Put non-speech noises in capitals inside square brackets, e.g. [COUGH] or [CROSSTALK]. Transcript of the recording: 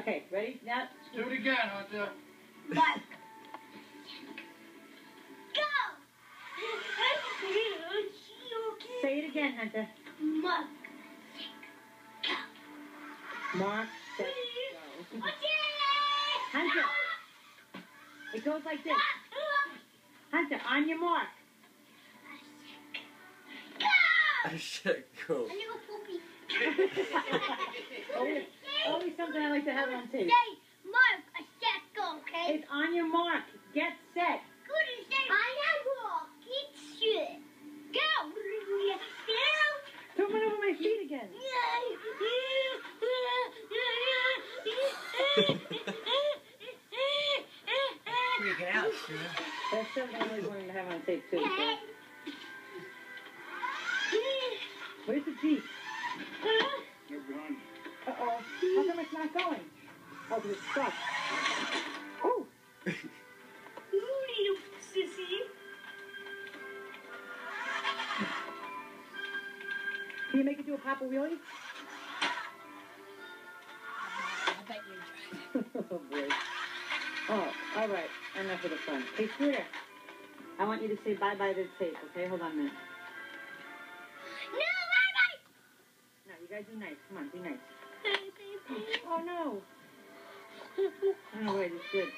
Okay, ready? Now. Do it again, Hunter. Mark. Go. Say it again, Hunter. Mark. Mark, set, go. Hunter. It goes like this. Hunter, on your mark. Go. [LAUGHS] I should go. A little poopy. Always, always something I like to have on tape. Say, Mark, a set go, okay? It's on your mark. Get set. Good say, I am Get shit. Go. Don't run over my feet again. Freaking out, Stuart. That's something I always wanted to have on tape too. so- Where's the Jeep? Oh, 'cause it's stuck. Oh. Can you make it do a Papa Wheelie? I bet you [LAUGHS] oh boy. Oh, all right. Enough of the fun. Hey, Scooter. I want you to say bye bye to the tape, okay? Hold on a minute. No, bye-bye! No, you gotta be nice. Come on, be nice. Oh no. Oh wait, it's good.